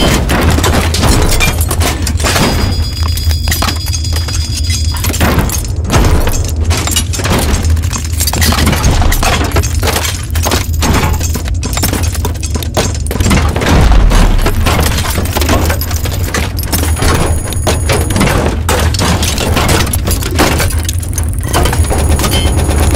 Oh!